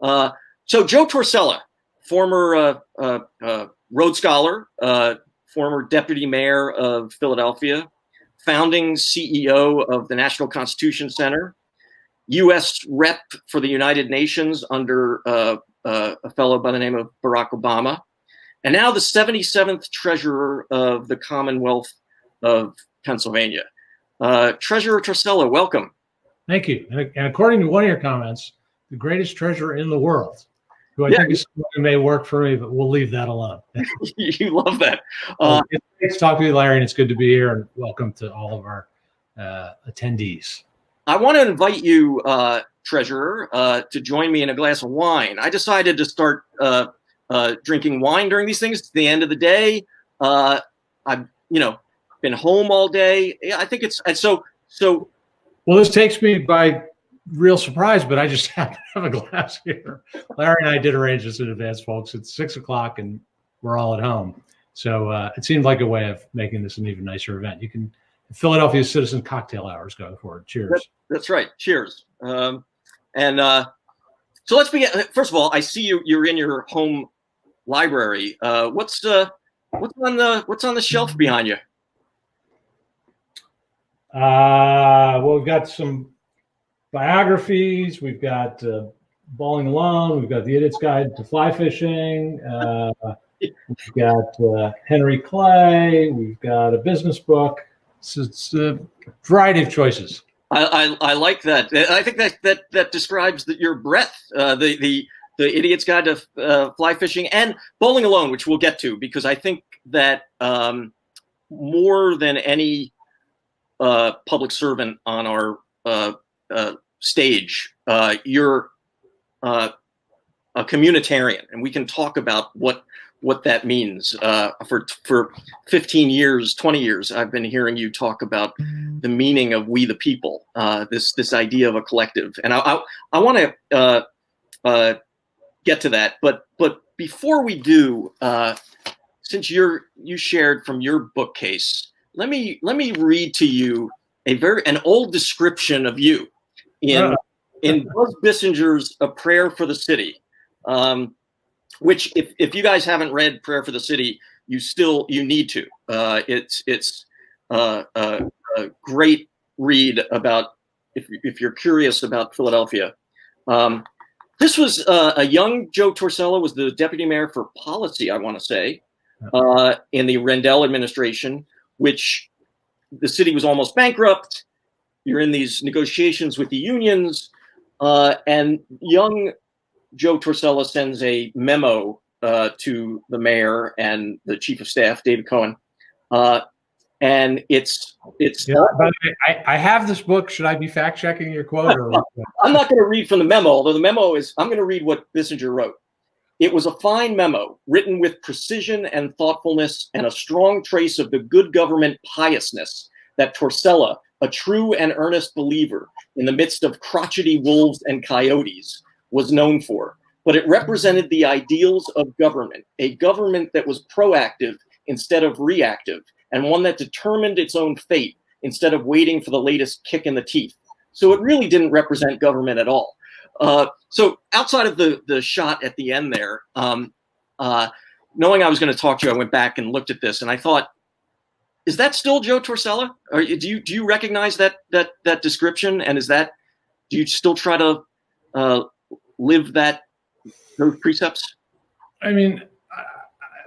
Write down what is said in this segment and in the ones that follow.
Uh, so Joe Torsella, former uh, uh, uh Rhodes Scholar, former deputy mayor of Philadelphia, founding CEO of the National Constitution Center, U.S. rep for the United Nations under uh, uh, a fellow by the name of Barack Obama, and now the 77th treasurer of the Commonwealth of Pennsylvania. Uh, treasurer Torsella, welcome. Thank you. And according to one of your comments, the greatest treasure in the world, who I yeah. think is may work for me, but we'll leave that alone. you love that. Uh, it's to talk to you, Larry, and it's good to be here. And welcome to all of our uh, attendees. I want to invite you, uh, treasurer, uh, to join me in a glass of wine. I decided to start uh, uh, drinking wine during these things. It's the end of the day. Uh, I've, you know, been home all day. Yeah, I think it's and so so. Well, this takes me by real surprise, but I just happen to have a glass here. Larry and I did arrange this in advance, folks. It's six o'clock and we're all at home. So uh, it seemed like a way of making this an even nicer event. You can Philadelphia Citizen Cocktail Hours going forward. Cheers. That's right. Cheers. Um, and uh, so let's begin. First of all, I see you. You're in your home library. Uh, what's uh, what's on the what's on the shelf behind you? Uh, well, we've got some biographies. We've got uh, Bowling Alone. We've got The Idiot's Guide to Fly Fishing. Uh, we've got uh, Henry Clay. We've got a business book. So it's a variety of choices. I, I, I, like that. I think that that that describes the, your breadth. Uh, the the the idiot's guide to uh, fly fishing and bowling alone, which we'll get to because I think that um, more than any uh, public servant on our uh, uh, stage, uh, you're a communitarian, and we can talk about what what that means. Uh, for for 15 years, 20 years, I've been hearing you talk about mm. the meaning of we the people. Uh, this this idea of a collective, and I I, I want to uh, uh, get to that, but but before we do, uh, since you're you shared from your bookcase, let me let me read to you a very an old description of you in in Buzz Bissinger's A Prayer for the City. Um, which if, if you guys haven't read Prayer for the City, you still you need to. Uh, it's it's uh, a, a, great read about if if you're curious about Philadelphia. Um, this was uh, a young Joe Torsella was the deputy mayor for policy, I want to say, uh, in the Rendell administration, which the city was almost bankrupt. You're in these negotiations with the unions, uh, and young Joe Torsella sends a memo uh, to the mayor and the chief of staff, David Cohen. Uh, and it's it's. Yeah, way, I, I have this book. Should I be fact checking your quote? Or I'm not going to read from the memo, although the memo is. I'm going to read what Bissinger wrote. It was a fine memo, written with precision and thoughtfulness, and a strong trace of the good government piousness that Torsella, a true and earnest believer in the midst of crotchety wolves and coyotes, was known for, but it represented the ideals of government, a government that was proactive instead of reactive, and one that determined its own fate instead of waiting for the latest kick in the teeth. So it really didn't represent government at all. Uh, so outside of the the shot at the end there, um, uh, knowing I was going to talk to you, I went back and looked at this, and I thought, is that still Joe Torsella? Or do you do you recognize that that that description? And is that do you still try to uh, live that those precepts? I mean,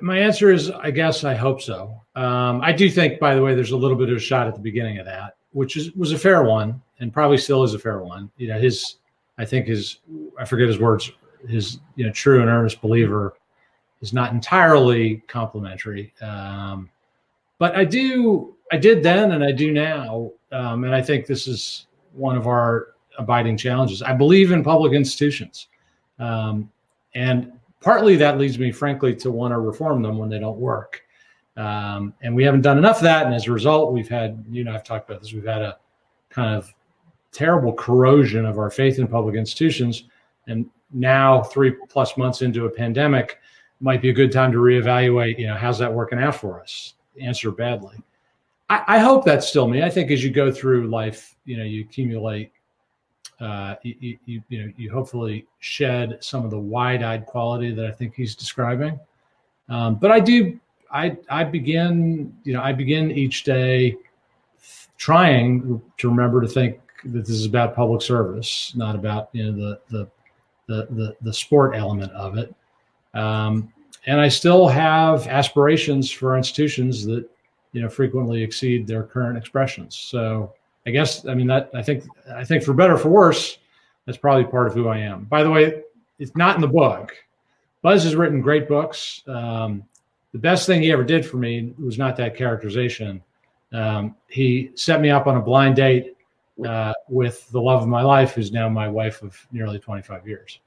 my answer is, I guess I hope so. Um, I do think, by the way, there's a little bit of a shot at the beginning of that, which is was a fair one, and probably still is a fair one. You know, his, I think his, I forget his words, his, you know, true and earnest believer is not entirely complimentary. Um, but I do, I did then, and I do now, um, and I think this is one of our abiding challenges. I believe in public institutions. Um, and partly that leads me, frankly, to want to reform them when they don't work. Um, and we haven't done enough of that. And as a result, we've had, you know, I've talked about this, we've had a kind of terrible corrosion of our faith in public institutions. And now, three plus months into a pandemic, might be a good time to reevaluate, you know, how's that working out for us? Answer badly. I, I hope that's still me. I think as you go through life, you know, you accumulate uh, you, you, you, know, you hopefully shed some of the wide-eyed quality that I think he's describing. Um, but I do, I, I begin, you know, I begin each day trying to remember to think that this is about public service, not about you know the the the the, the sport element of it. Um, and I still have aspirations for institutions that you know frequently exceed their current expressions. So I guess I mean that I think I think for better for worse, that's probably part of who I am. By the way, it's not in the book. Buzz has written great books. Um, the best thing he ever did for me was not that characterization. Um, he set me up on a blind date uh, with the love of my life, who's now my wife of nearly 25 years.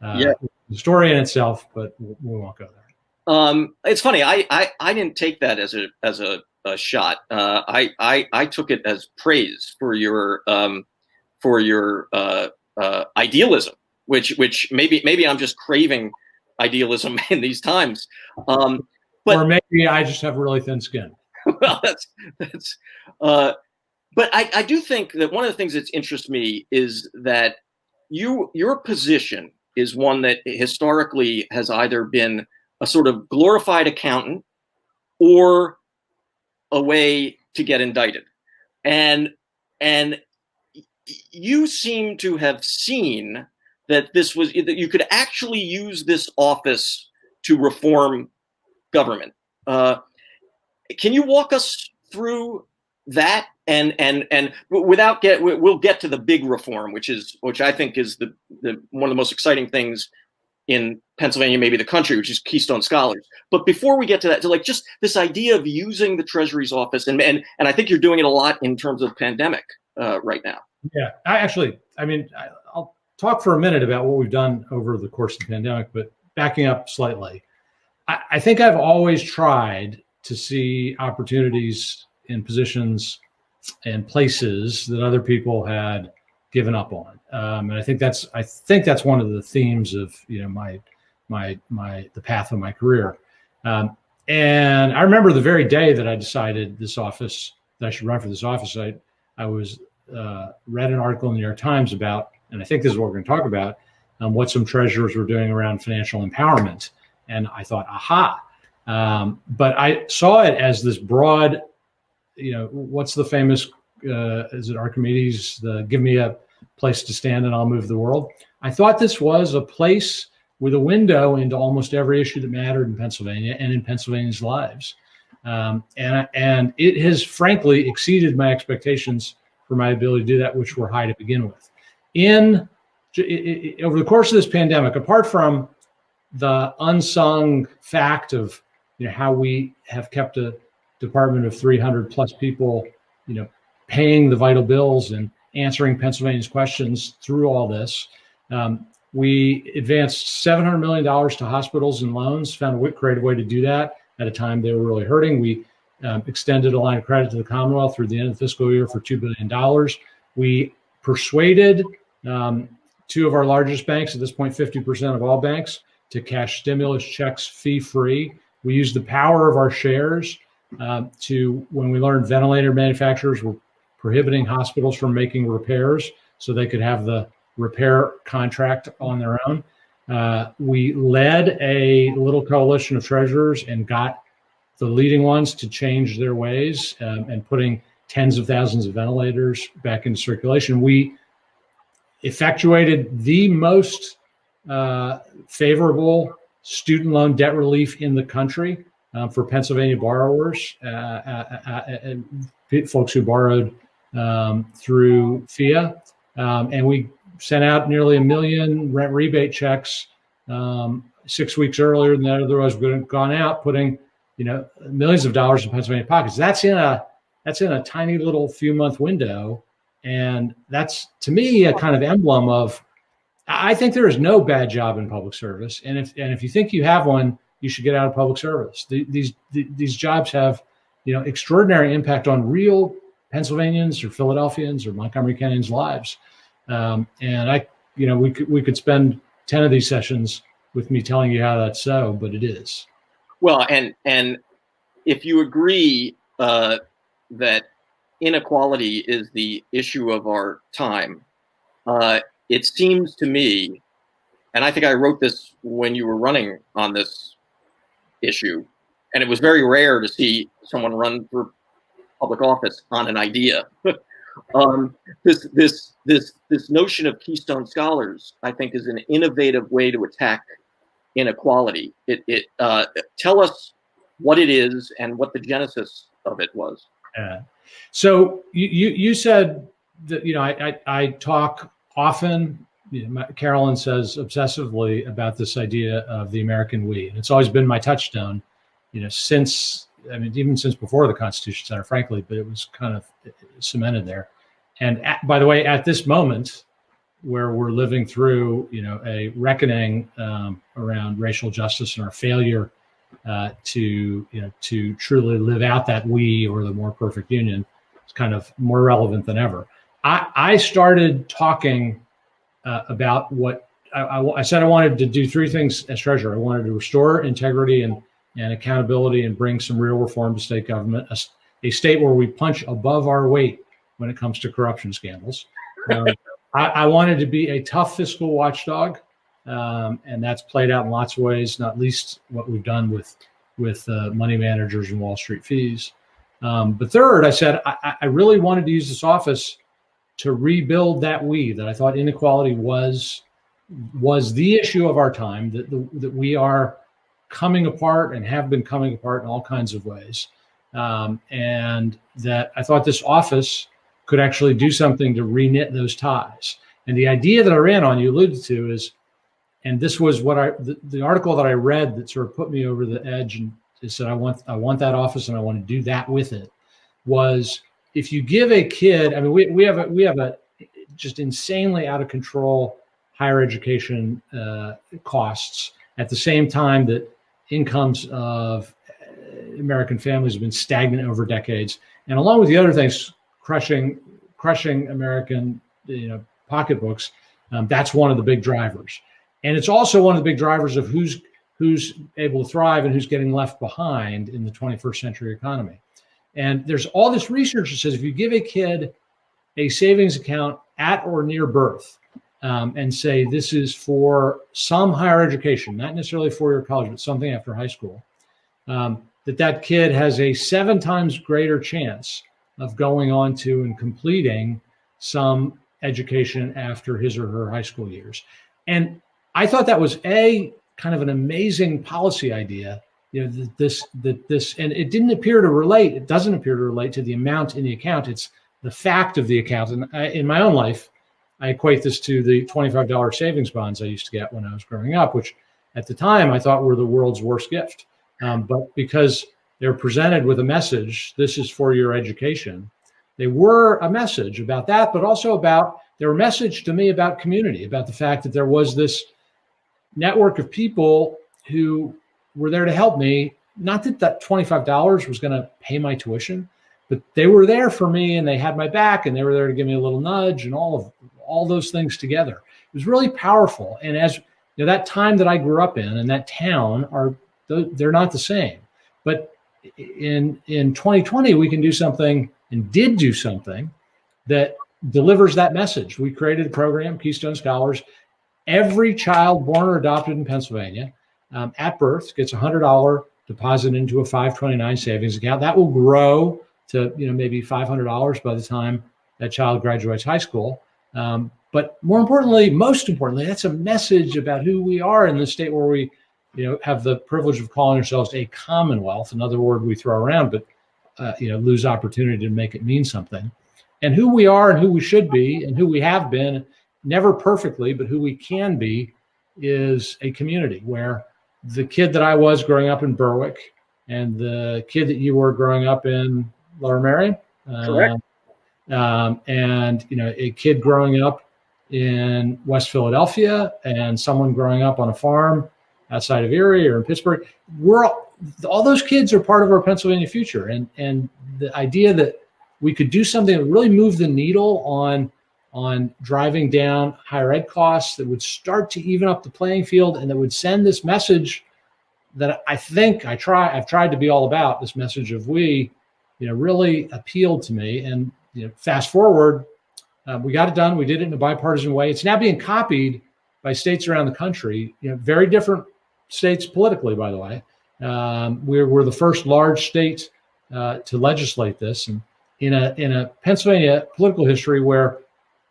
Uh, yeah. The story in itself, but we won't go there. Um, it's funny. I, I, I didn't take that as a as a, a shot. Uh, I, I I took it as praise for your um, for your uh, uh, idealism, which which maybe maybe I'm just craving idealism in these times. Um, but, or maybe I just have really thin skin. well, that's that's. Uh, but I, I do think that one of the things that interests me is that you your position is one that historically has either been a sort of glorified accountant or a way to get indicted, and and you seem to have seen that this was that you could actually use this office to reform government. Uh, can you walk us through that and and and without get we'll get to the big reform which is which i think is the, the one of the most exciting things in pennsylvania maybe the country which is keystone scholars but before we get to that to like just this idea of using the treasury's office and and, and i think you're doing it a lot in terms of pandemic uh, right now yeah i actually i mean I, i'll talk for a minute about what we've done over the course of the pandemic but backing up slightly I, I think i've always tried to see opportunities in positions and places that other people had given up on. Um, and I think that's I think that's one of the themes of you know my my my the path of my career. Um, and I remember the very day that I decided this office that I should run for this office. I I was uh, read an article in the New York Times about, and I think this is what we're going to talk about, um, what some treasurers were doing around financial empowerment. And I thought, aha. Um, but I saw it as this broad you know, what's the famous, uh, is it Archimedes, the give me a place to stand and I'll move the world? I thought this was a place with a window into almost every issue that mattered in Pennsylvania and in Pennsylvanians' lives. Um, and, and it has frankly exceeded my expectations for my ability to do that, which were high to begin with. In over the course of this pandemic, apart from the unsung fact of you know how we have kept a department of 300 plus people, you know, paying the vital bills and answering Pennsylvania's questions through all this. Um, we advanced $700 million to hospitals and loans, found a creative way to do that at a time they were really hurting. We um, extended a line of credit to the Commonwealth through the end of the fiscal year for $2 billion. We persuaded um, two of our largest banks, at this point, 50% of all banks, to cash stimulus checks fee free. We used the power of our shares uh, to when we learned ventilator manufacturers were prohibiting hospitals from making repairs so they could have the repair contract on their own. Uh, we led a little coalition of treasurers and got the leading ones to change their ways um, and putting tens of thousands of ventilators back into circulation. We effectuated the most uh, favorable student loan debt relief in the country um, for Pennsylvania borrowers uh, uh, uh, and folks who borrowed um, through PHEAA. Um, and we sent out nearly a million rent rebate checks um, six weeks earlier than that otherwise would have gone out, putting you know millions of dollars in Pennsylvania pockets. That's in a that's in a tiny little few month window, and that's to me a kind of emblem of. I think there is no bad job in public service, and if and if you think you have one, you should get out of public service. The, these the, these jobs have, you know, extraordinary impact on real Pennsylvanians or Philadelphians or Montgomery Countyans' lives. Um, and I, you know, we could we could spend ten of these sessions with me telling you how that's so, but it is. Well, and and if you agree uh, that inequality is the issue of our time, uh, it seems to me, and I think I wrote this when you were running on this issue, and it was very rare to see someone run for public office on an idea. um, this this this this notion of Keystone Scholars, I think, is an innovative way to attack inequality. It it uh, tell us what it is and what the genesis of it was. Yeah. So you you, you said that you know I I, I talk often. You know, Carolyn says obsessively about this idea of the American we, and it's always been my touchstone. You know, since I mean, even since before the Constitution Center, frankly, but it was kind of cemented there. And at, by the way, at this moment, where we're living through, you know, a reckoning um, around racial justice and our failure uh, to, you know, to truly live out that we or the more perfect union, it's kind of more relevant than ever. I, I started talking uh, about what I, I, I said. I wanted to do three things as treasurer. I wanted to restore integrity and and accountability and bring some real reform to state government, a, a state where we punch above our weight when it comes to corruption scandals. Um, I, I, wanted to be a tough fiscal watchdog, um, and that's played out in lots of ways, not least what we've done with with uh, money managers and Wall Street fees. Um, but third, I said I, I, really wanted to use this office to rebuild that we that I thought inequality was was the issue of our time that the, that we are coming apart and have been coming apart in all kinds of ways. Um, and that I thought this office could actually do something to reknit those ties. And the idea that I ran on, you alluded to, is, and this was what I, the, the article that I read that sort of put me over the edge and said, I want, I want that office and I want to do that with it, was if you give a kid, I mean, we, we have a, we have a just insanely out of control higher education uh, costs at the same time that incomes of American families have been stagnant over decades, and along with the other things, crushing crushing American you know pocketbooks. Um, that's one of the big drivers, and it's also one of the big drivers of who's who's able to thrive and who's getting left behind in the 21st century economy. And there's all this research that says if you give a kid a savings account at or near birth, um, and say this is for some higher education, not necessarily for your college, but something after high school, um, that that kid has a seven times greater chance of going on to and completing some education after his or her high school years. And I thought that was a kind of an amazing policy idea. You know, this that this and it didn't appear to relate. It doesn't appear to relate to the amount in the account. It's the fact of the account. And I, in my own life, I equate this to the $25 savings bonds I used to get when I was growing up, which at the time I thought were the world's worst gift. Um, but because they're presented with a message, this is for your education, they were a message about that, but also about their message to me about community, about the fact that there was this network of people who were there to help me. Not that that $25 was going to pay my tuition, but they were there for me and they had my back and they were there to give me a little nudge and all of all those things together. It was really powerful. And as you know, that time that I grew up in and that town are they're not the same. But in in 2020, we can do something and did do something that delivers that message. We created a program, Keystone Scholars. Every child born or adopted in Pennsylvania um, at birth gets a hundred dollar deposit into a 529 savings account. That will grow to you know maybe $500 by the time that child graduates high school. Um, but more importantly, most importantly, that's a message about who we are in the state where we, you know, have the privilege of calling ourselves a commonwealth. Another word we throw around, but uh, you know, lose opportunity to make it mean something. And who we are and who we should be and who we have been, never perfectly, but who we can be, is a community where the kid that I was growing up in Berwick and the kid that you were growing up in Lower Merion. Correct. Uh, um, and you know a kid growing up in West Philadelphia and someone growing up on a farm outside of Erie or in Pittsburgh. We're all, all those kids are part of our Pennsylvania future, and and the idea that we could do something that really move the needle on on driving down higher ed costs that would start to even up the playing field and that would send this message that I think I try I've tried to be all about this message of we you know really appealed to me and you know, fast forward, Um, we got it done. We did it in a bipartisan way. It's now being copied by states around the country. You know, very different states politically, by the way. Um, we're, we're the first large state uh, to legislate this, and in a in a Pennsylvania political history where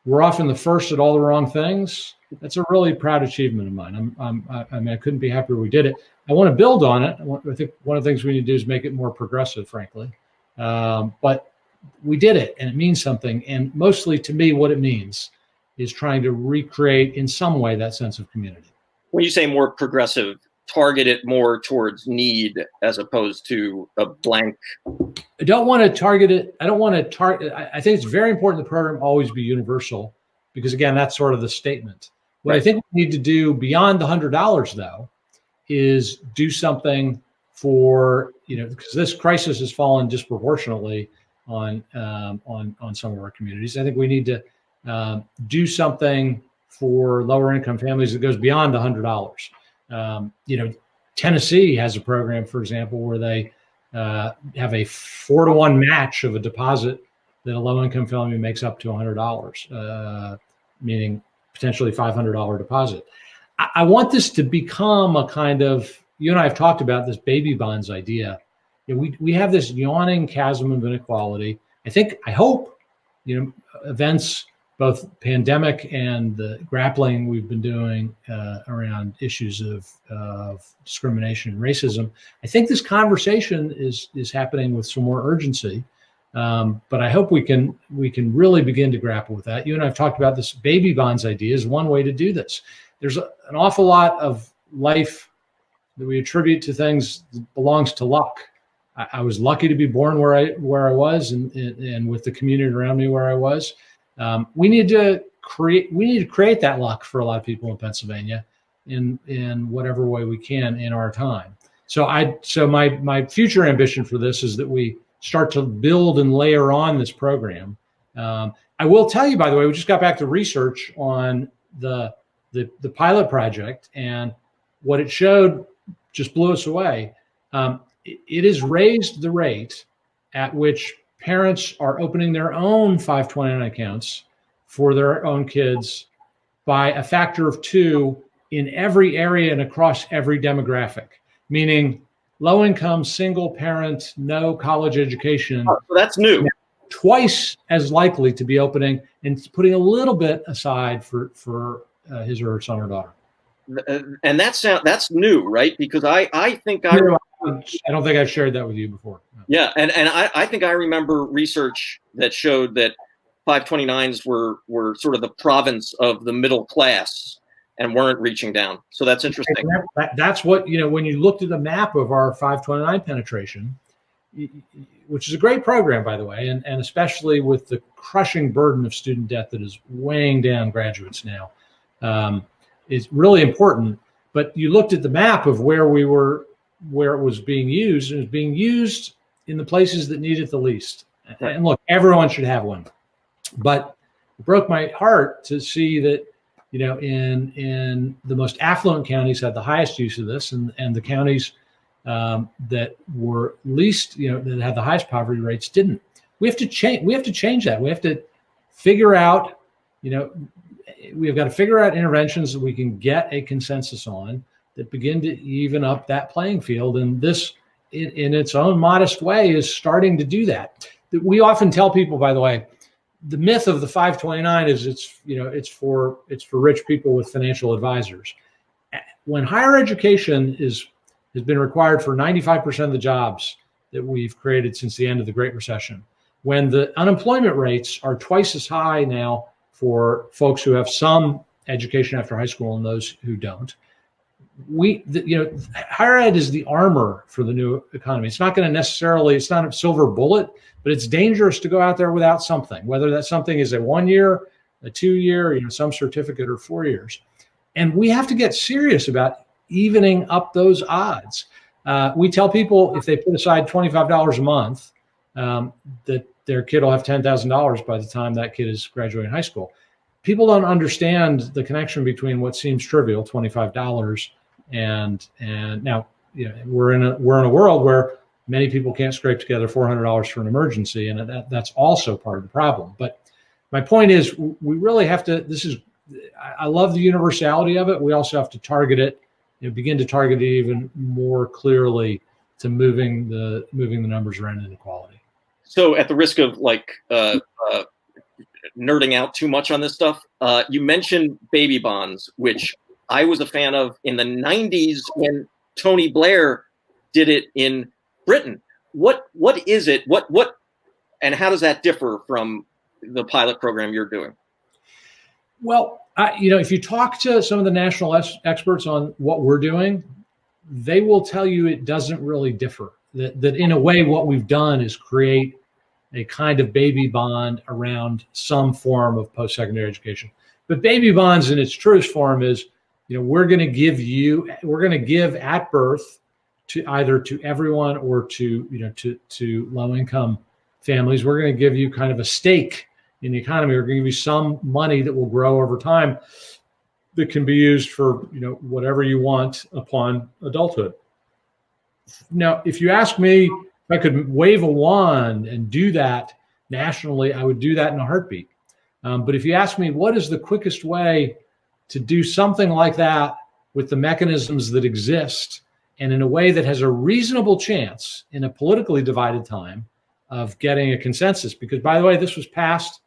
we're often the first at all the wrong things. That's a really proud achievement of mine. I'm, I'm I mean, I couldn't be happier we did it. I want to build on it. I, want, I think one of the things we need to do is make it more progressive, frankly. Um, but we did it, and it means something. And mostly, to me, what it means is trying to recreate in some way that sense of community. When you say more progressive, target it more towards need as opposed to a blank. I don't want to target it. I don't want to target. I think it's very important the program always be universal because again, that's sort of the statement. What right. I think we need to do beyond the hundred dollars though is do something for you know because this crisis has fallen disproportionately on um, on on some of our communities. I think we need to um, do something for lower income families that goes beyond the hundred dollars. Um, you know, Tennessee has a program, for example, where they uh, have a four to one match of a deposit that a low income family makes up to $100, uh, meaning potentially $500 deposit. I, I, want this to become a kind of, you and I have talked about this baby bonds idea. You know, we, we have this yawning chasm of inequality. I think, I hope, you know, events both pandemic and the grappling we've been doing uh, around issues of, of, discrimination and racism. I think this conversation is is happening with some more urgency, um, but I hope we can we can really begin to grapple with that. You and I have talked about this baby bonds idea is one way to do this. There's a, an awful lot of life that we attribute to things that belongs to luck. I, I was lucky to be born where I where I was and, and, and with the community around me where I was. Um, we need to create we need to create that luck for a lot of people in Pennsylvania in in whatever way we can in our time. So I so my my future ambition for this is that we start to build and layer on this program. Um, I will tell you, by the way, we just got back to research on the the, the pilot project, and what it showed just blew us away. Um, it, it has raised the rate at which parents are opening their own 529 accounts for their own kids by a factor of two in every area and across every demographic, meaning low income, single parent, no college education. Oh, so that's new. Twice as likely to be opening and putting a little bit aside for for uh, his or her son or daughter. Uh, and that's that's new, right? Because I I think I I don't think I've shared that with you before. Yeah, and and I, I think I remember research that showed that 529s were were sort of the province of the middle class and weren't reaching down. So that's interesting. That, that, that's what you know when you looked at the map of our 529 penetration, which is a great program by the way, and and especially with the crushing burden of student debt that is weighing down graduates now, um, is really important. But you looked at the map of where we were where it was being used, and it was being used in the places that need it the least. Right. And look, everyone should have one, but it broke my heart to see that you know in in the most affluent counties had the highest use of this, and and the counties um, that were least you know that had the highest poverty rates didn't. We have to change. We have to change that. We have to figure out. You know, we've got to figure out interventions that we can get a consensus on that begin to even up that playing field. And this, in, in its own modest way, is starting to do that. We often tell people, by the way, the myth of the 529 is it's you know it's for it's for rich people with financial advisors. When higher education is has been required for 95% of the jobs that we've created since the end of the Great Recession, when the unemployment rates are twice as high now for folks who have some education after high school and those who don't, we you know higher ed is the armor for the new economy. It's not going to necessarily it's not a silver bullet but it's dangerous to go out there without something whether that something is a one year a two year you know some certificate or four years. And we have to get serious about evening up those odds. Uh, we tell people if they put aside $25 a month um, that their kid will have $10000 by the time that kid is graduating high school. People don't understand the connection between what seems trivial $25 and and now you know we're in a we're in a world where many people can't scrape together four hundred dollars for an emergency, and that, that's also part of the problem. But my point is, we really have to. This is, I love the universality of it. We also have to target it, you know, begin to target it even more clearly to moving the moving the numbers around inequality. So, at the risk of like uh, uh, nerding out too much on this stuff, uh, you mentioned baby bonds, which I was a fan of in the '90s when Tony Blair did it in Britain. What what is it? What what and how does that differ from the pilot program you're doing? Well, I, you know, if you talk to some of the national es- experts on what we're doing, they will tell you it doesn't really differ. That, that in a way, what we've done is create a kind of baby bond around some form of post-secondary education. But baby bonds in its truest form is, you know, we're going to give you, we're going to give at birth to either to everyone or to, you know, to to low income families. We're going to give you kind of a stake in the economy. We're going to give you some money that will grow over time that can be used for you know whatever you want upon adulthood. Now, if you ask me if I could wave a wand and do that nationally, I would do that in a heartbeat. Um, but if you ask me what is the quickest way to do something like that with the mechanisms that exist and in a way that has a reasonable chance in a politically divided time of getting a consensus, because by the way, this was passed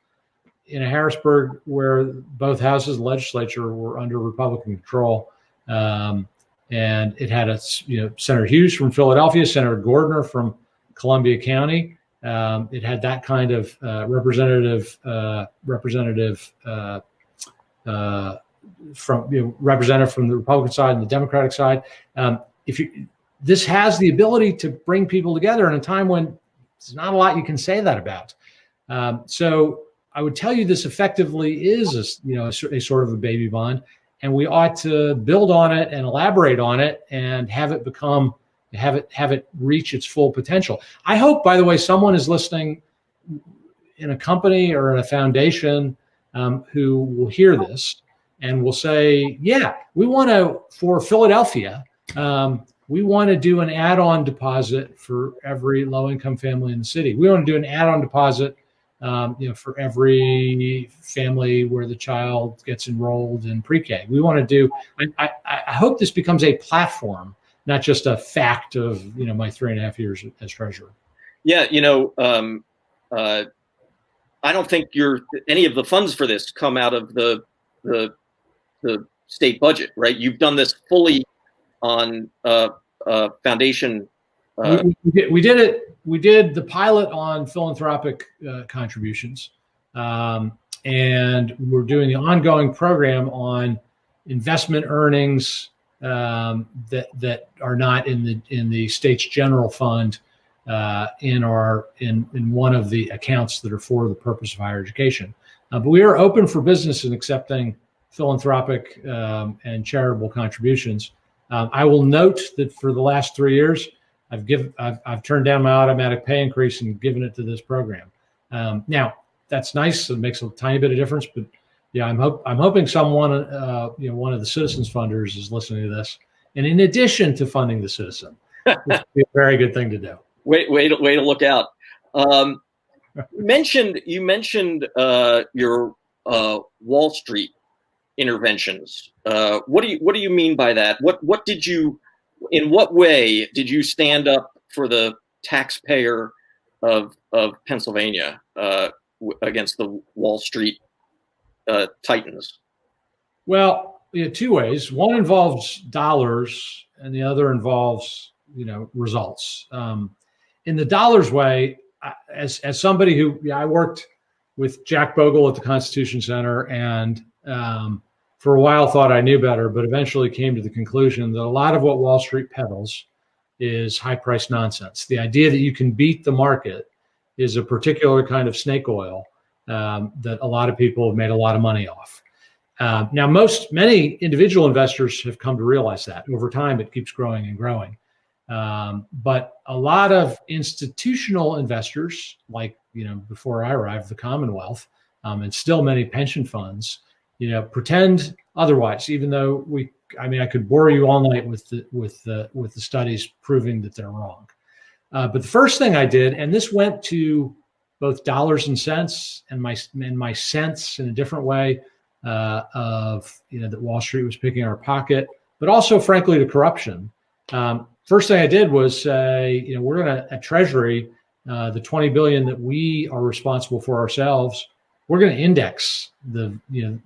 in a Harrisburg where both houses of legislature were under Republican control. Um, and it had a, you know, Senator Hughes from Philadelphia, Senator Gordner from Columbia County. Um, it had that kind of uh, representative, uh, representative uh, uh from you know, representative from the Republican side and the Democratic side. Um, if you, this has the ability to bring people together in a time when there's not a lot you can say that about. Um, so I would tell you this effectively is a, you know a, a, sort of a baby bond, and we ought to build on it and elaborate on it and have it become have it have it reach its full potential. I hope, by the way, someone is listening in a company or in a foundation um, who will hear this and will say, "Yeah, we want to for Philadelphia." Um, we want to do an add-on deposit for every low-income family in the city. We want to do an add-on deposit um, you know, for every family where the child gets enrolled in pre-K. We want to do. I, I, I, hope this becomes a platform, not just a fact of you know my three and a half years as treasurer. Yeah, you know, um, uh, I don't think you're any of the funds for this come out of the the the state budget, right? You've done this fully on uh, uh, foundation uh, we, we, did, we, did, it. We did the pilot on philanthropic uh, contributions, um, and we're doing the ongoing program on investment earnings um, that that are not in the in the state's general fund uh, in our in in one of the accounts that are for the purpose of higher education. Uh, but we are open for business in accepting philanthropic um, and charitable contributions. Um, I will note that for the last three years I've given I've, I've turned down my automatic pay increase and given it to this program. Um, now that's nice. It makes a tiny bit of difference, but yeah, I'm hope I'm hoping someone uh, you know one of the citizens funders is listening to this, and in addition to funding the citizen, which be a very good thing to do. Wait, wait, way to look out. Um, you mentioned you mentioned uh, your uh, Wall Street interventions. Uh, what do you what do you mean by that? What what did you in what way did you stand up for the taxpayer of of Pennsylvania uh, against the Wall Street uh, titans? Well, two ways. One involves dollars, and the other involves you know results. Um, in the dollars way, as as somebody who yeah, I worked with Jack Bogle at the Constitution Center and um, for a while thought I knew better, but eventually came to the conclusion that a lot of what Wall Street peddles is high price nonsense. The idea that you can beat the market is a particular kind of snake oil um, that a lot of people have made a lot of money off. Uh, now, most many individual investors have come to realize that over time it keeps growing and growing. Um, but a lot of institutional investors, like you know, before I arrived, the Commonwealth, um, and still many pension funds, you know, pretend otherwise, even though we, I mean, I could bore you all night with the, with the, with the studies proving that they're wrong. Uh, but the first thing I did, and this went to both dollars and cents and my and my sense in a different way uh, of you know that Wall Street was picking our pocket, but also frankly the corruption. Um, first thing I did was say, you know, we're going to at Treasury uh, the 20 billion that we are responsible for ourselves. We're going to index the you know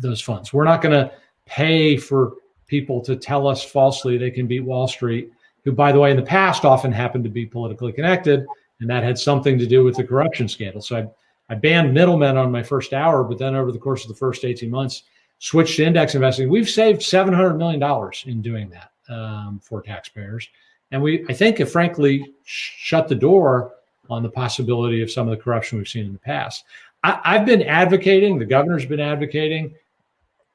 those funds. We're not going to pay for people to tell us falsely they can beat Wall Street, who, by the way, in the past often happened to be politically connected, and that had something to do with the corruption scandal. So I, I banned middlemen on my first hour, but then over the course of the first 18 months, switched to index investing. We've saved $700 million in doing that um, for taxpayers. And we, I think, have frankly shut the door on the possibility of some of the corruption we've seen in the past. I, I've been advocating, the governor's been advocating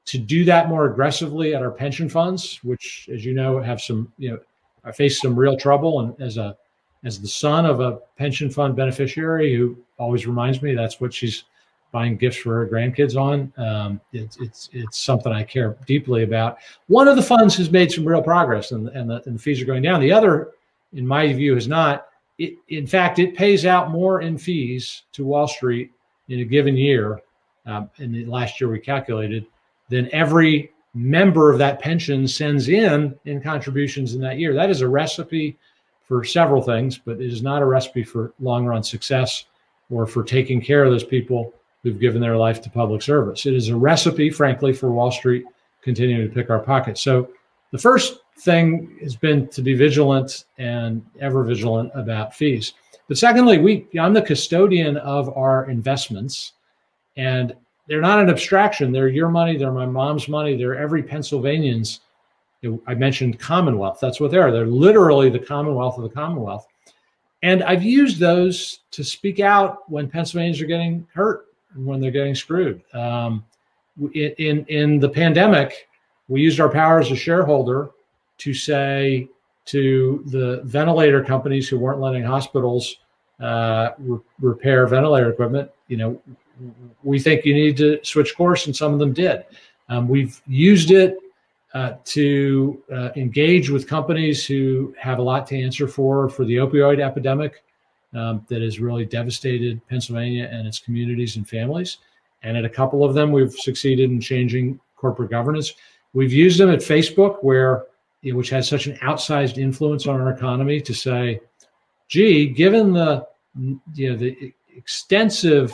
to do that more aggressively at our pension funds, which, as you know, have some, you know, I face some real trouble. And as a as the son of a pension fund beneficiary who always reminds me that's what she's buying gifts for her grandkids on. Um, it's it's it's something I care deeply about. One of the funds has made some real progress, and and the, and the fees are going down. The other, in my view, has not. It, in fact, it pays out more in fees to Wall Street in a given year. Um, in the last year we calculated then every member of that pension sends in in contributions in that year. That is a recipe for several things, but it is not a recipe for long run success or for taking care of those people who've given their life to public service. It is a recipe, frankly, for Wall Street continuing to pick our pockets. So the first thing has been to be vigilant and ever vigilant about fees. But secondly, we I'm the custodian of our investments. And they're not an abstraction. They're your money. They're my mom's money. They're every Pennsylvanian's. I mentioned Commonwealth. That's what they are. They're literally the Commonwealth of the Commonwealth. And I've used those to speak out when Pennsylvanians are getting hurt and when they're getting screwed. Um, in in the pandemic, we used our power as a shareholder to say to the ventilator companies who weren't letting hospitals uh, re- repair ventilator equipment, you know, we think you need to switch course, and some of them did. Um, we've used it uh, to uh, engage with companies who have a lot to answer for for the opioid epidemic um, that has really devastated Pennsylvania and its communities and families. And at a couple of them, we've succeeded in changing corporate governance. We've used them at Facebook, where which has such an outsized influence on our economy, to say, "Gee, given the you know the extensive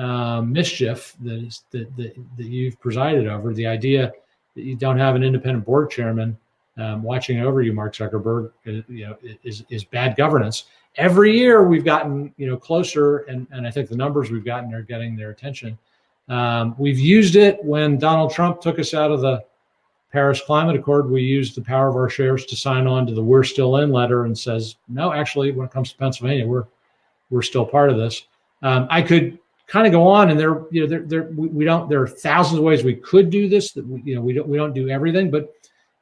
um, mischief that, is, that, that, that you've presided over. The idea that you don't have an independent board chairman um, watching over you, Mark Zuckerberg, uh, you know, is, is bad governance. Every year we've gotten you know closer, and, and I think the numbers we've gotten are getting their attention. Um, we've used it when Donald Trump took us out of the Paris Climate Accord. We used the power of our shares to sign on to the "We're Still In" letter and says, no, actually, when it comes to Pennsylvania, we're we're still part of this. Um, I could kind of go on and there you know there, there we, we, don't there are thousands of ways we could do this that we, you know we don't we don't do everything but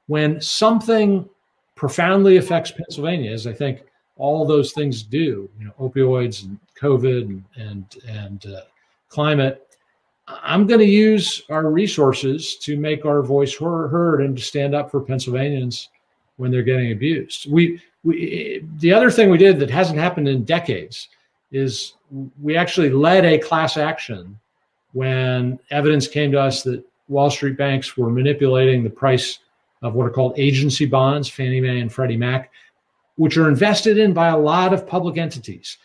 when something profoundly affects pennsylvania as i think all those things do you know opioids and covid and and, and uh, climate i'm going to use our resources to make our voice heard and to stand up for pennsylvanians when they're getting abused we, we the other thing we did that hasn't happened in decades is we actually led a class action when evidence came to us that Wall Street banks were manipulating the price of what are called agency bonds, Fannie Mae and Freddie Mac, which are invested in by a lot of public entities.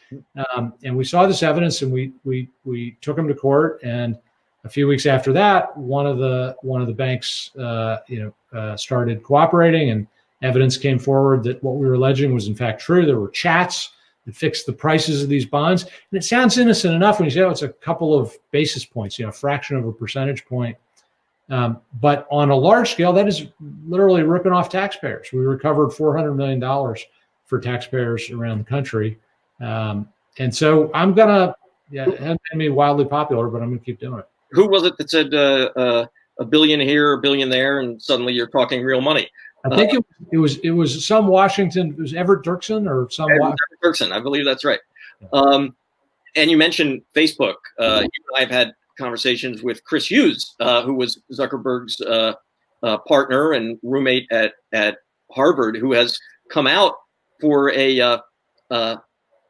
Um, and we saw this evidence, and we we we took them to court. And a few weeks after that, one of the one of the banks, uh, you know, uh, started cooperating, and evidence came forward that what we were alleging was in fact true. There were chats that fixed the prices of these bonds. And it sounds innocent enough when you say, oh, it's a couple of basis points, you know, a fraction of a percentage point. Um, but on a large scale, that is literally ripping off taxpayers. We recovered $400 million for taxpayers around the country. Um, and so I'm to, yeah, it hasn't been me wildly popular, but I'm to keep doing it. Who was it that said uh, uh, a billion here, a billion there, and suddenly you're talking real money? I think uh, it, it, was it was some Washington. It was Everett Dirksen or some Everett Dirksen. I believe that's right. Um, and you mentioned Facebook. Uh, you and I have had conversations with Chris Hughes, uh, who was Zuckerberg's uh, uh, partner and roommate at at Harvard, who has come out for a uh, a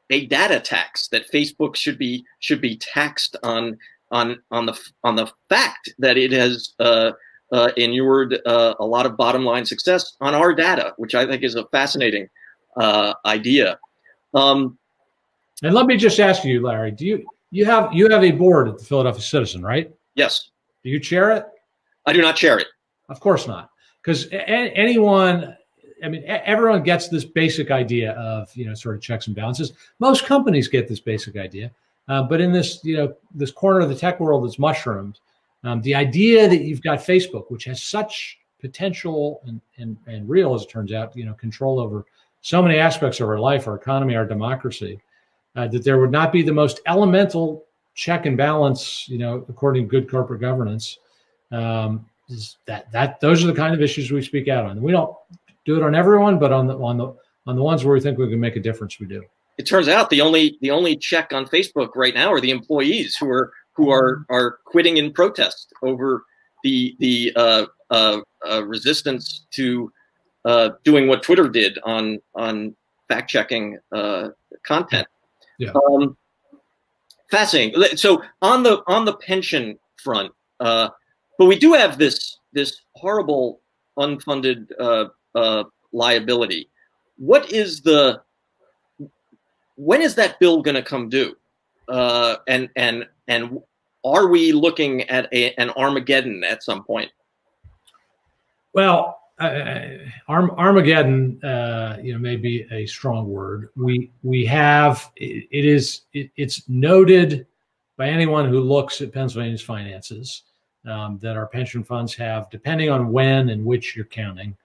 a data tax that Facebook should be should be taxed on on on the on the fact that it has uh, uh, inured uh, a lot of bottom line success on our data, which I think is a fascinating uh, idea. Um, and let me just ask you, Larry, do you you have you have a board at the Philadelphia Citizen, right? Yes. Do you chair it? I do not chair it. Of course not, because anyone, I mean, everyone gets this basic idea of you know sort of checks and balances. Most companies get this basic idea, uh, but in this you know this corner of the tech world that's mushroomed, um, the idea that you've got Facebook, which has such potential and, and and real as it turns out, you know, control over so many aspects of our life, our economy, our democracy, uh, that there would not be the most elemental check and balance, you know, according to good corporate governance. Um, is that that those are the kind of issues we speak out on. We don't do it on everyone, but on the on the on the ones where we think we can make a difference, we do. It turns out the only the only check on Facebook right now are the employees who are who are are quitting in protest over the the uh, uh, uh, resistance to uh, doing what Twitter did on on fact checking uh, content. Yeah. Um, fascinating. So on the on the pension front, uh, but we do have this this horrible unfunded uh, uh, liability. What is the when is that bill going to come due? Uh, and and and are we looking at a, an Armageddon at some point? Well, uh, Armageddon, uh, you know, may be a strong word. We we have it, it is it, it's noted by anyone who looks at Pennsylvania's finances um, that our pension funds have, depending on when and which you're counting.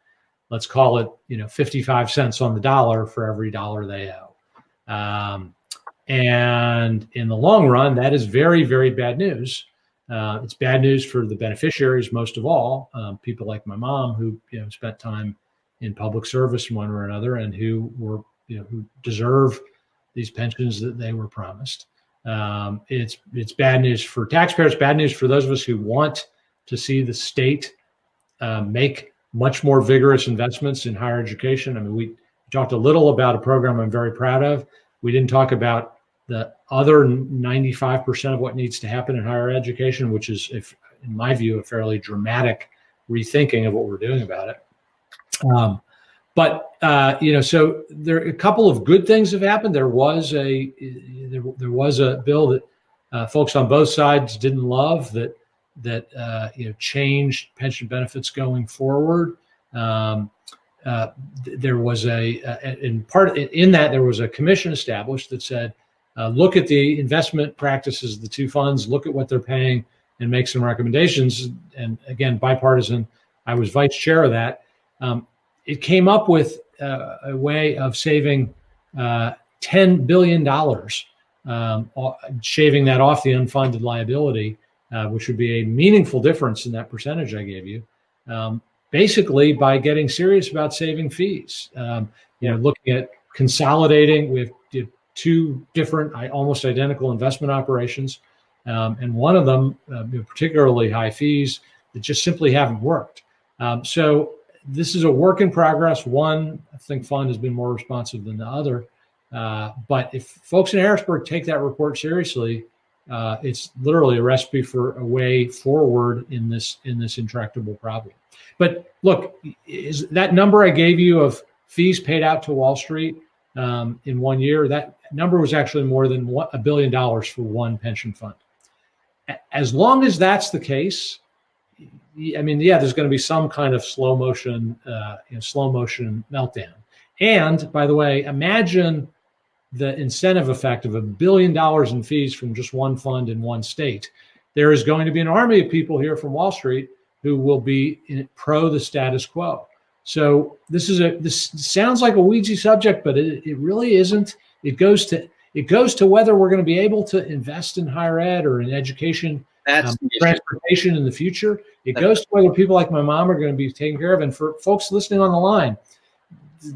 Let's call it, you know, 55 cents on the dollar for every dollar they owe. Um, and in the long run, that is very, very bad news uh, it's bad news for the beneficiaries, most of all, um, people like my mom who you know spent time in public service in one or another and who were you know who deserve these pensions that they were promised. Um, it's it's bad news for taxpayers. Bad news for those of us who want to see the state uh, make much more vigorous investments in higher education. I mean, we talked a little about a program I'm very proud of. We didn't talk about the other 95% of what needs to happen in higher education, which is, if, in my view, a fairly dramatic rethinking of what we're doing about it. Um, but uh, you know, so there a couple of good things have happened. There was a there, there was a bill that uh, folks on both sides didn't love that that uh, you know changed pension benefits going forward. Um, uh, there was a in part in that there was a commission established that said uh, look at the investment practices of the two funds, look at what they're paying, and make some recommendations. And again, bipartisan. I was vice chair of that. Um, it came up with uh, a way of saving uh, $10 billion, um, shaving that off the unfunded liability, uh, which would be a meaningful difference in that percentage I gave you. Um, basically, by getting serious about saving fees, um, you know, looking at consolidating. We have two different, almost identical investment operations, um, and one of them, uh, particularly high fees, that just simply haven't worked. Um, so this is a work in progress. One, I think fund has been more responsive than the other. Uh, but if folks in Harrisburg take that report seriously, uh, it's literally a recipe for a way forward in this in this intractable problem. But look, is that number I gave you of fees paid out to Wall Street um, in one year? That number was actually more than a billion dollars for one pension fund. As long as that's the case, I mean, yeah, there's going to be some kind of slow motion, uh, you know, slow motion meltdown. And by the way, imagine the incentive effect of a billion dollars in fees from just one fund in one state. There is going to be an army of people here from Wall Street who will be pro the status quo. So this is a this sounds like a Ouija subject, but it, it really isn't. It goes to it goes to whether we're going to be able to invest in higher ed or in education, um, transportation in the future. It That's goes to whether people like my mom are going to be taken care of. And for folks listening on the line,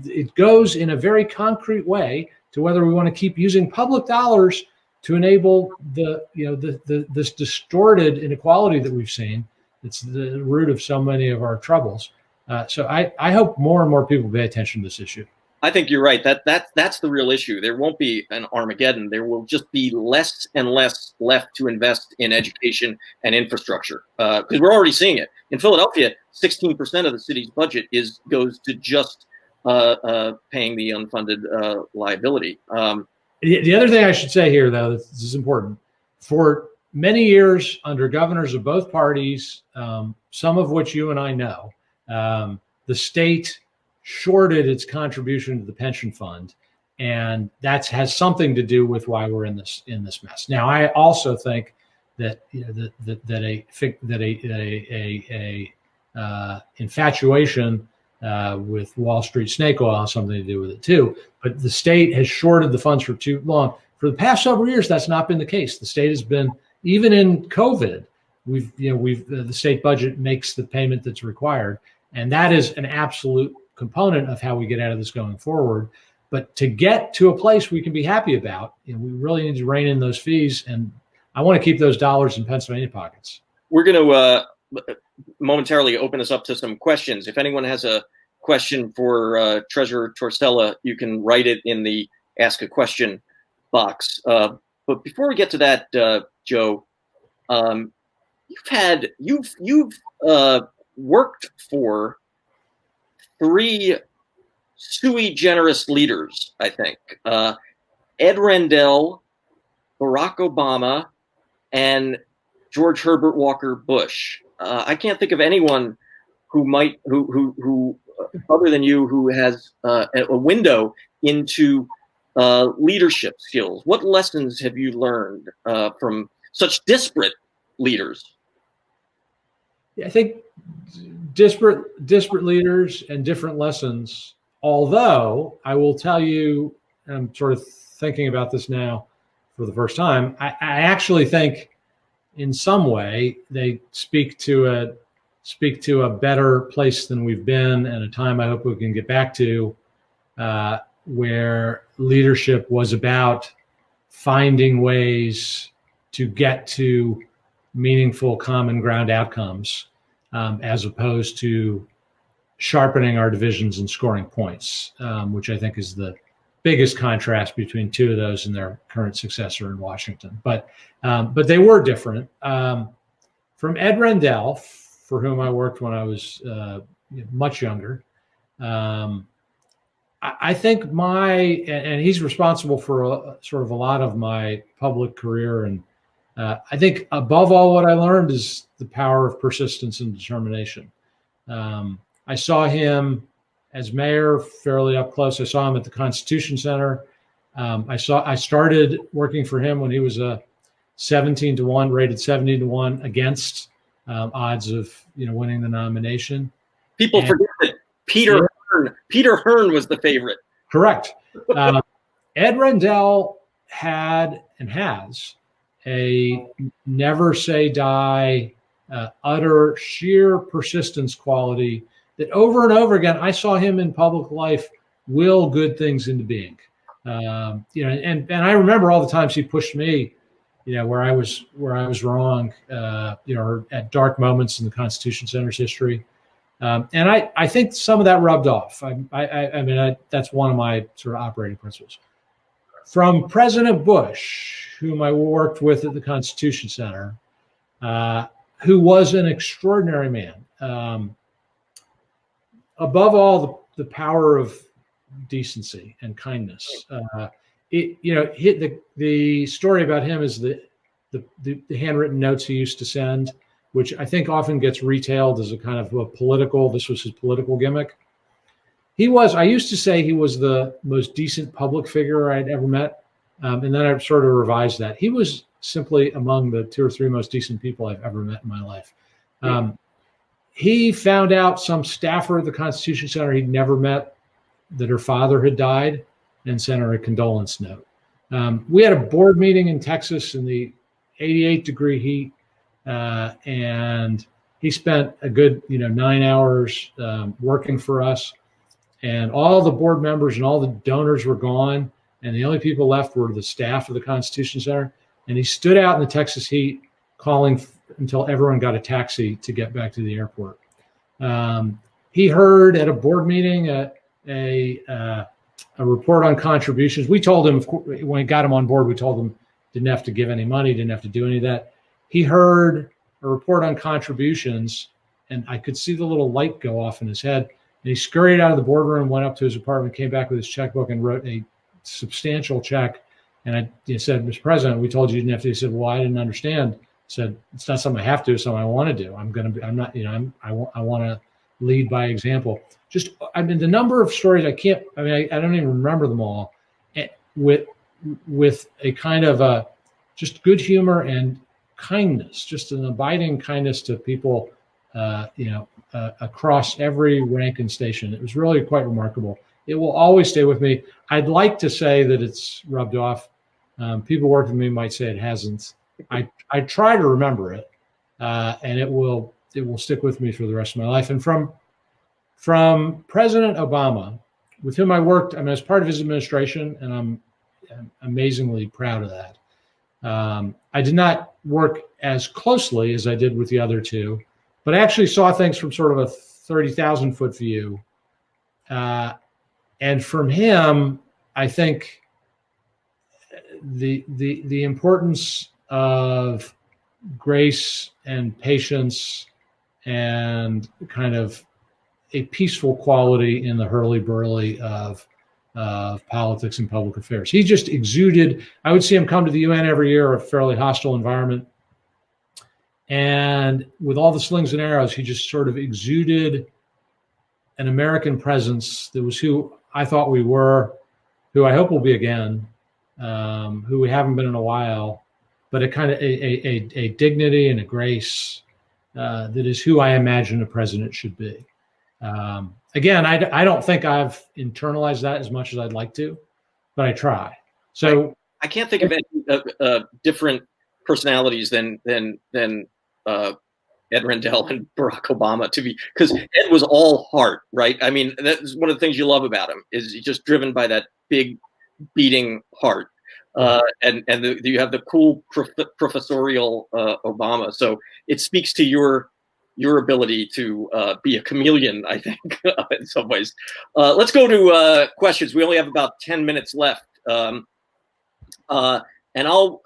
it goes in a very concrete way to whether we want to keep using public dollars to enable the you know the, the this distorted inequality that we've seen. It's the root of so many of our troubles. Uh, so I, I hope more and more people pay attention to this issue. I think you're right. That that that's the real issue. There won't be an Armageddon. There will just be less and less left to invest in education and infrastructure because uh, we're already seeing it in Philadelphia. 16% of the city's budget is goes to just paying the unfunded uh, liability. Um, the, the other thing I should say here, though, this is important. For many years under governors of both parties, um, some of which you and I know, um, the state shorted its contribution to the pension fund and that has something to do with why we're in this in this mess now i also think that you know that that, that a that a a a, a uh, infatuation uh, with wall street snake oil has something to do with it too but the state has shorted the funds for too long for the past several years that's not been the case the state has been even in covid we've you know we've uh, the state budget makes the payment that's required and that is an absolute component of how we get out of this going forward. But to get to a place we can be happy about, you know, we really need to rein in those fees. And I want to keep those dollars in Pennsylvania pockets. We're going to uh, momentarily open us up to some questions. If anyone has a question for uh, Treasurer Torsella, you can write it in the ask a question box. Uh, but before we get to that, uh, Joe, um, you've had you've you've uh, worked for three sui generis leaders, I think uh, Ed Rendell, Barack Obama, and George Herbert Walker Bush. Uh, I can't think of anyone who might who who who uh, other than you who has uh, a window into uh, leadership skills. What lessons have you learned uh, from such disparate leaders? I think disparate disparate leaders and different lessons. Although I will tell you, I'm sort of thinking about this now for the first time. I, I actually think, in some way, they speak to a speak to a better place than we've been, and a time I hope we can get back to, uh, where leadership was about finding ways to get to meaningful common ground outcomes um, as opposed to sharpening our divisions and scoring points, um, which I think is the biggest contrast between two of those and their current successor in Washington. But um, but they were different. Um, from Ed Rendell, for whom I worked when I was uh, much younger, um, I, I, think my and, and, he's responsible for a, sort of a lot of my public career and uh, I think above all, what I learned is the power of persistence and determination. Um, I saw him as mayor fairly up close. I saw him at the Constitution Center. Um, I saw I started working for him when he was a 17 to one, rated 70 to one against um, odds of you know winning the nomination. People and, forget that Peter yeah, Hearn. Peter Hearn was the favorite. Correct. Uh, Ed Rendell had and has a never say die, uh, utter sheer persistence quality that over and over again, I saw him in public life will good things into being. Um, you know, and and I remember all the times he pushed me, you know, where I was where I was wrong, uh, you know, at dark moments in the Constitution Center's history. Um, and I, I think some of that rubbed off. I, I, I mean, I, that's one of my sort of operating principles. From President Bush, whom I worked with at the Constitution Center, uh, who was an extraordinary man. Um, above all, the, the power of decency and kindness. Uh, it, you know, hit the the story about him is the, the, the the handwritten notes he used to send, which I think often gets retailed as a kind of a political. This was his political gimmick. He was. I used to say he was the most decent public figure I'd ever met. Um, and then I sort of revised that. He was simply among the two or three most decent people I've ever met in my life. Um, he found out some staffer at the Constitution Center he'd never met that her father had died and sent her a condolence note. Um, we had a board meeting in Texas in the 88 degree heat, uh, and he spent a good, you know, nine hours um, working for us. And all the board members and all the donors were gone and the only people left were the staff of the Constitution Center. And he stood out in the Texas heat, calling until everyone got a taxi to get back to the airport. Um, he heard at a board meeting a, a uh, a report on contributions. We told him when we got him on board, we told him didn't have to give any money, didn't have to do any of that. He heard a report on contributions, and I could see the little light go off in his head. And he scurried out of the boardroom, went up to his apartment, came back with his checkbook, and wrote a substantial check. And I said, Mr. President, we told you you didn't have to. He said, Well, I didn't understand. Said, It's not something I have to, it's something I want to do. I'm going to be, I'm not, you know, I'm, I, want, I want to lead by example. Just, I mean, the number of stories I can't, I mean, I, I don't even remember them all eh, with, with a kind of a just good humor and kindness, just an abiding kindness to people, uh, you know, uh, across every rank and station. It was really quite remarkable. It will always stay with me. I'd like to say that it's rubbed off. Um, people working with me might say it hasn't. I, I try to remember it, uh, and it will it will stick with me for the rest of my life. And from from President Obama, with whom I worked, I mean, as part of his administration, and I'm, I'm amazingly proud of that. Um, I did not work as closely as I did with the other two, but I actually saw things from sort of a 30,000 foot view. Uh, and from him, I think the, the, the importance of grace and patience and kind of a peaceful quality in the hurly burly of of politics and public affairs. He just exuded. I would see him come to the UN every year, a fairly hostile environment, and with all the slings and arrows, he just sort of exuded an American presence that was who I thought we were, who I hope will be again, um, who we haven't been in a while, but a kind of a, a, a dignity and a grace uh, that is who I imagine a president should be. Um, again, I, I don't think I've internalized that as much as I'd like to, but I try. So I, I can't think of any uh, uh, different personalities than than than uh, Ed Rendell and Barack Obama to be because Ed was all heart, right? I mean, that's one of the things you love about him is he's just driven by that big beating heart. Uh, and and the, you have the cool prof professorial uh, Obama, so it speaks to your your ability to uh, be a chameleon, I think, in some ways. Uh, let's go to uh, questions. We only have about 10 minutes left. Um, and I'll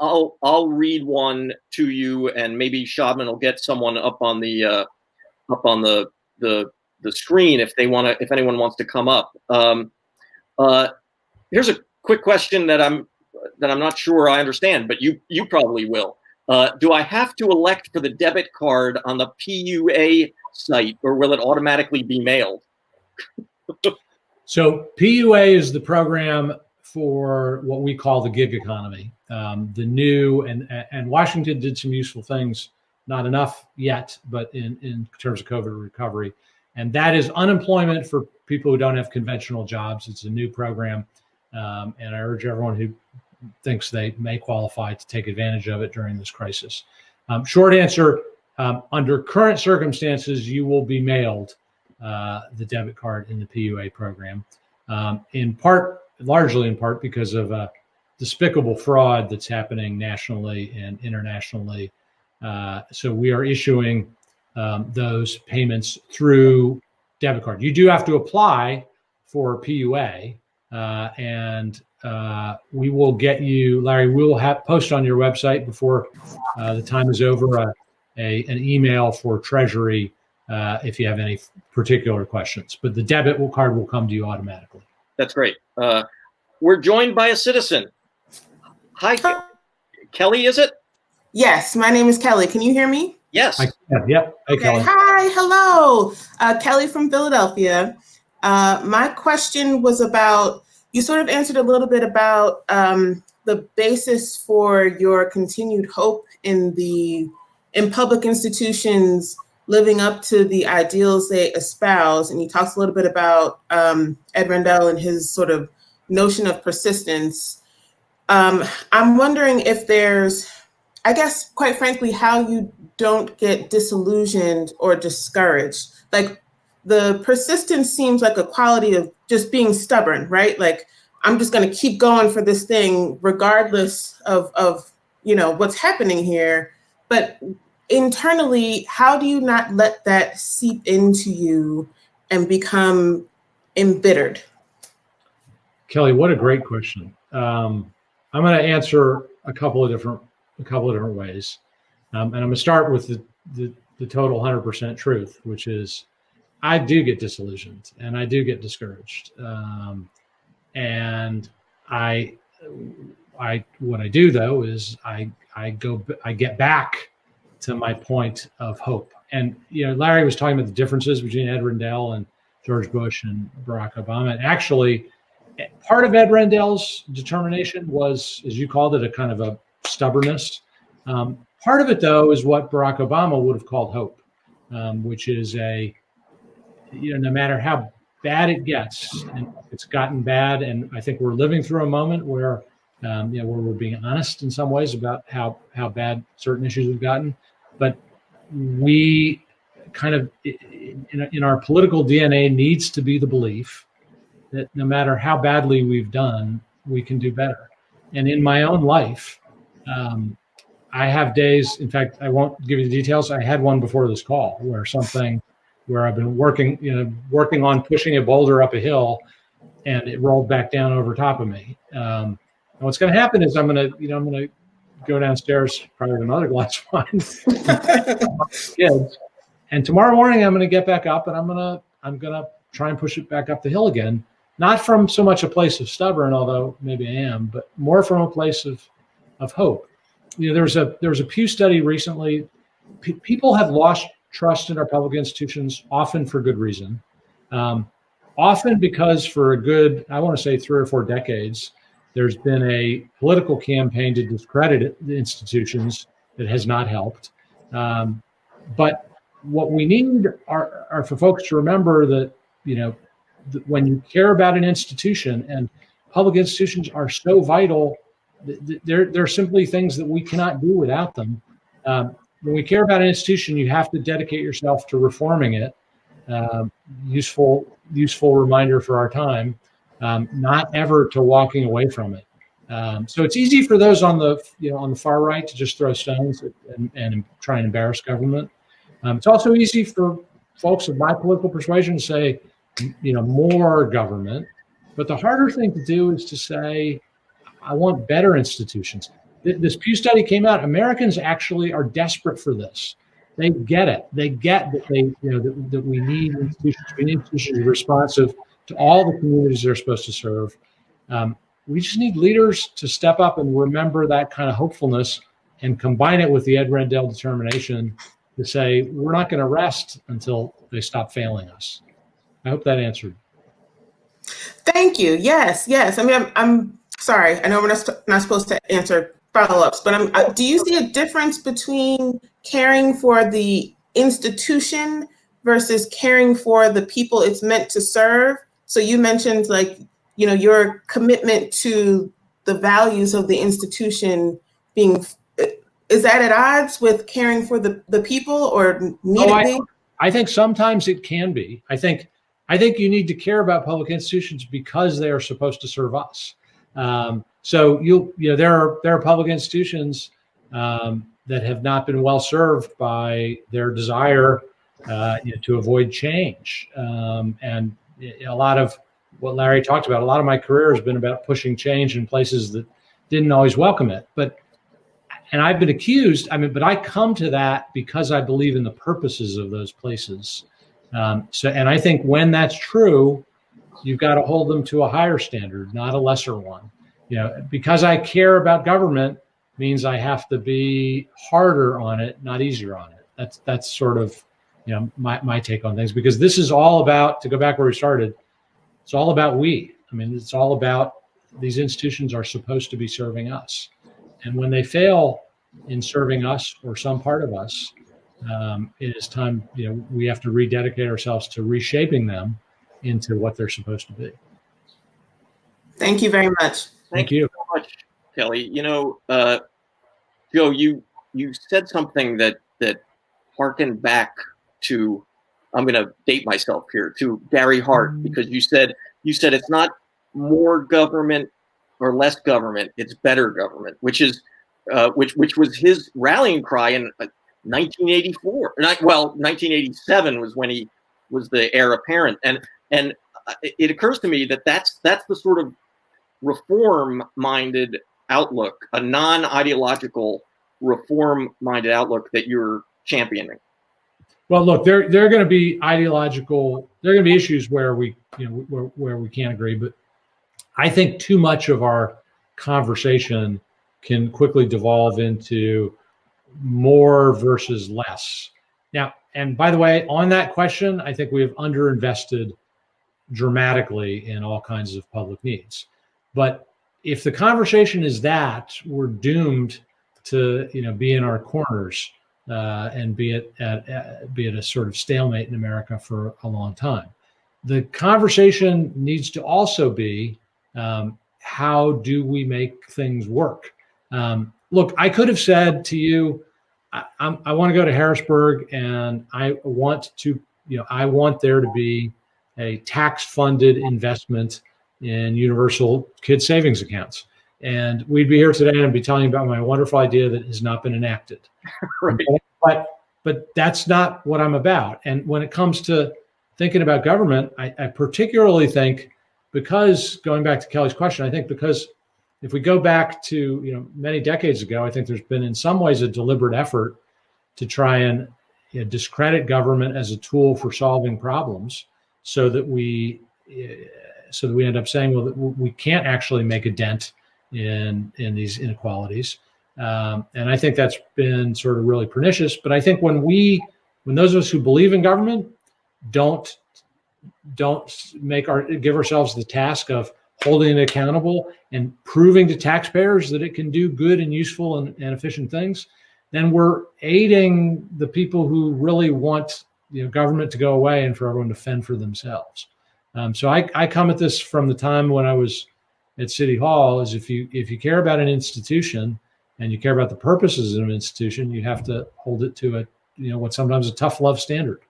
I'll I'll read one to you, and maybe Shabnam will get someone up on the up on the the the screen if they want to if anyone wants to come up. Um, here's a quick question that I'm that I'm not sure I understand, but you you probably will. Uh, do I have to elect for the debit card on the PUA site or will it automatically be mailed? so PUA is the program for what we call the gig economy. Um, the new and and Washington did some useful things, not enough yet, but in in terms of COVID recovery, and that is unemployment for people who don't have conventional jobs. It's a new program, um, and I urge everyone who thinks they may qualify to take advantage of it during this crisis. Um, short answer um, under current circumstances, you will be mailed uh, the debit card in the PUA program, um, in part, largely in part, because of a despicable fraud that's happening nationally and internationally. Uh, so we are issuing um, those payments through debit card. You do have to apply for PUA, uh, and uh, we will get you, Larry. We will have post on your website before uh, the time is over uh, a, an email for Treasury uh, if you have any particular questions. But the debit card will come to you automatically. That's great. Uh, we're joined by a citizen. Hi, Hi, Kelly. Is it? Yes, my name is Kelly. Can you hear me? Yes. I, yeah, yep. Hey, okay. Kelly. Hi. Hello. Uh, Kelly from Philadelphia. My question was about you sort of answered a little bit about um, the basis for your continued hope in the in public institutions living up to the ideals they espouse. And you talked a little bit about um, Ed Rendell and his sort of notion of persistence. Um, I'm wondering if there's, I guess, quite frankly, how you don't get disillusioned or discouraged. Like the persistence seems like a quality of just being stubborn, right? Like I'm just going to keep going for this thing regardless of of you know what's happening here. But internally, how do you not let that seep into you and become embittered? Kelly, what a great question. Um, I'm going to answer a couple of different a couple of different ways, um, and I'm going to start with the, the the total 100% truth, which is I do get disillusioned and I do get discouraged, um, and I I what I do though is I I go I get back to my point of hope. And you know, Larry was talking about the differences between Ed Rendell and George Bush and Barack Obama. And actually, part of Ed Rendell's determination was, as you called it, a kind of a stubbornness. Um, part of it, though, is what Barack Obama would have called hope, um, which is a you know, no matter how bad it gets, and it's gotten bad, and I think we're living through a moment where um, you know, where we're being honest in some ways about how how bad certain issues have gotten. But we kind of in, in our political DNA needs to be the belief that no matter how badly we've done, we can do better. And in my own life, um, I have days. In fact, I won't give you the details. I had one before this call where something where I've been working, you know, working on pushing a boulder up a hill, and it rolled back down over top of me. Um, and what's going to happen is I'm going to, you know, I'm going to go downstairs, probably another glass of wine, kids. And tomorrow morning, I'm going to get back up and I'm going to, I'm going to try and push it back up the hill again. Not from so much a place of stubborn, although maybe I am, but more from a place of, of hope. You know, there was a there was a Pew study recently. P- people have lost trust in our public institutions, often for good reason. Um, often because for a good, I want to say three or four decades, there's been a political campaign to discredit the institutions that has not helped. Um, but what we need are, are, for folks to remember that, you know, when you care about an institution and public institutions are so vital, there, there are simply things that we cannot do without them. Um, when we care about an institution, you have to dedicate yourself to reforming it. Um, useful, useful reminder for our time um, not ever to walking away from it. Um, so it's easy for those on the you know on the far right to just throw stones and, and try and embarrass government. Um, it's also easy for folks of my political persuasion to say, you know, more government. But the harder thing to do is to say, I want better institutions. This Pew study came out. Americans actually are desperate for this. They get it. They get that they, you know, that, that we need institutions. We need institutions responsive to all the communities they're supposed to serve. Um, we just need leaders to step up and remember that kind of hopefulness and combine it with the Ed Rendell determination to say, we're not going to rest until they stop failing us. I hope that answered. Thank you. Yes, yes. I mean, I'm, I'm sorry. I know we're not, not supposed to answer follow-ups, but I'm, uh, do you see a difference between caring for the institution versus caring for the people it's meant to serve? So you mentioned like, you know, your commitment to the values of the institution being is that at odds with caring for the, the people or need oh, I, I think sometimes it can be. I think I think you need to care about public institutions because they are supposed to serve us. Um, so you you know there are there are public institutions um, that have not been well served by their desire uh, you know, to avoid change, um, and a lot of what Larry talked about. A lot of my career has been about pushing change in places that didn't always welcome it. But and I've been accused. I mean, but I come to that because I believe in the purposes of those places. Um, so, and I think when that's true, you've got to hold them to a higher standard, not a lesser one. You know, because I care about government means I have to be harder on it, not easier on it. That's that's sort of you know my, my take on things because this is all about to go back where we started it's all about we. I mean it's all about these institutions are supposed to be serving us. And when they fail in serving us or some part of us um, it is time you know we have to rededicate ourselves to reshaping them into what they're supposed to be. Thank you very much thank, thank you so much kelly you know uh, joe you you said something that that harkened back to I'm going to date myself here to Gary Hart mm-hmm. because you said you said it's not more government or less government, it's better government, which is uh, which which was his rallying cry in 1984. Uh, well, 1987 was when he was the heir apparent, and and uh, it occurs to me that that's that's the sort of reform-minded outlook, a non-ideological reform-minded outlook that you're championing? Well, look, there there are going to be ideological. There are going to be issues where we, you know, where, where we can't agree. But I think too much of our conversation can quickly devolve into more versus less. Now, and by the way, on that question, I think we have underinvested dramatically in all kinds of public needs. But if the conversation is that, we're doomed to, you know, be in our corners uh, and be it at, at, be it a sort of stalemate in America for a long time. The conversation needs to also be um, how do we make things work? Um, look, I could have said to you, I, I want to go to Harrisburg and I want to, you know, I want there to be a tax funded investment in universal kid savings accounts. And we'd be here today and be telling you about my wonderful idea that has not been enacted. right. But but that's not what I'm about. And when it comes to thinking about government, I, I particularly think because going back to Kelly's question, I think because if we go back to you know many decades ago, I think there's been in some ways a deliberate effort to try and you know, discredit government as a tool for solving problems, so that we eh, so that we end up saying, well, we can't actually make a dent in in these inequalities. Um, and I think that's been sort of really pernicious. But I think when we, when those of us who believe in government, don't don't make our give ourselves the task of holding it accountable and proving to taxpayers that it can do good and useful and, and efficient things, then we're aiding the people who really want you know government to go away and for everyone to fend for themselves. Um, so I, I come at this from the time when I was at City Hall is if you if you care about an institution and you care about the purposes of an institution, you have to hold it to a you know what sometimes a tough love standard.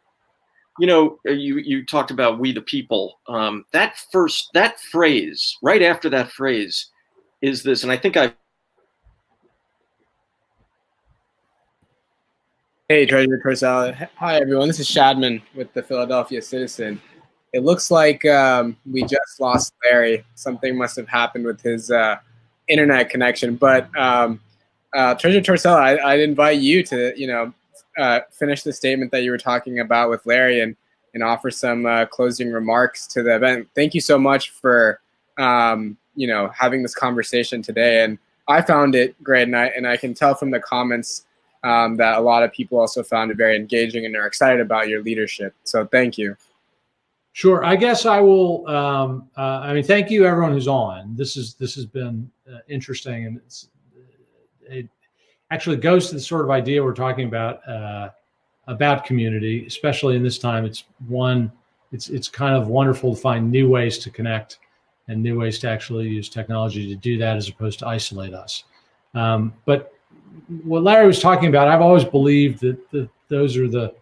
You know, uh, you you talked about we the people. Um, that first that phrase right after that phrase is this, and I think I. Hey, Treasurer Torsella. Hi, everyone. This is Shadman with the Philadelphia Citizen. It looks like um, we just lost Larry. Something must have happened with his uh, internet connection. But um, uh, Treasurer Torsella, I, would invite you to, you know, uh, finish the statement that you were talking about with Larry and, and offer some uh, closing remarks to the event. Thank you so much for, um, you know, having this conversation today. And I found it great, and I, and I can tell from the comments um, that a lot of people also found it very engaging and are excited about your leadership. So thank you. Sure. I guess I will. Um, uh, I mean, thank you everyone who's on. This is this has been uh, interesting, and it's it actually goes to the sort of idea we're talking about uh, about community, especially in this time. It's one. It's it's kind of wonderful to find new ways to connect and new ways to actually use technology to do that, as opposed to isolate us. Um, but what Larry was talking about, I've always believed that, that those are the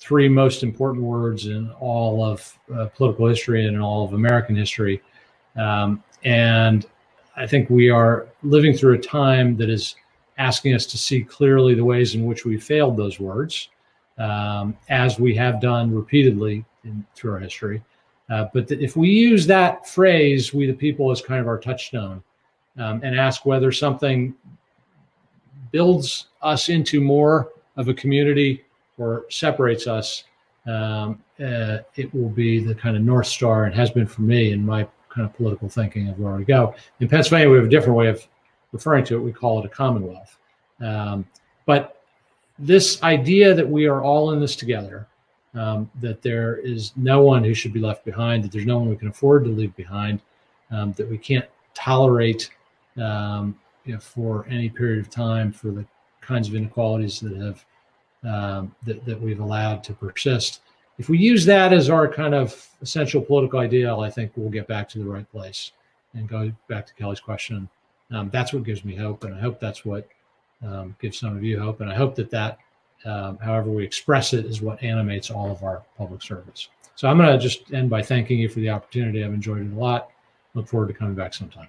three most important words in all of uh, political history and in all of American history. Um, and I think we are living through a time that is asking us to see clearly the ways in which we failed those words, um, as we have done repeatedly in, through our history. Uh, but if we use that phrase, we the people, as kind of our touchstone, um, and ask whether something builds us into more of a community or separates us, um, uh, it will be the kind of north star and has been for me in my kind of political thinking of where we go. In Pennsylvania, we have a different way of referring to it. We call it a commonwealth. Um, but this idea that we are all in this together, um, that there is no one who should be left behind, that there's no one we can afford to leave behind, um, that we can't tolerate um, you know, for any period of time for the kinds of inequalities that have um, that, that we've allowed to persist. If we use that as our kind of essential political ideal, I think we'll get back to the right place and go back to Kelly's question. Um, that's what gives me hope, and I hope that's what um, gives some of you hope. And I hope that that, um, however we express it, is what animates all of our public service. So I'm going to just end by thanking you for the opportunity. I've enjoyed it a lot. Look forward to coming back sometime.